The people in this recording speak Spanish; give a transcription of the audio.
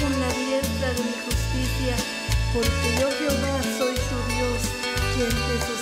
con la diestra de mi justicia, porque yo Jehová soy tu Dios, quien te sostiene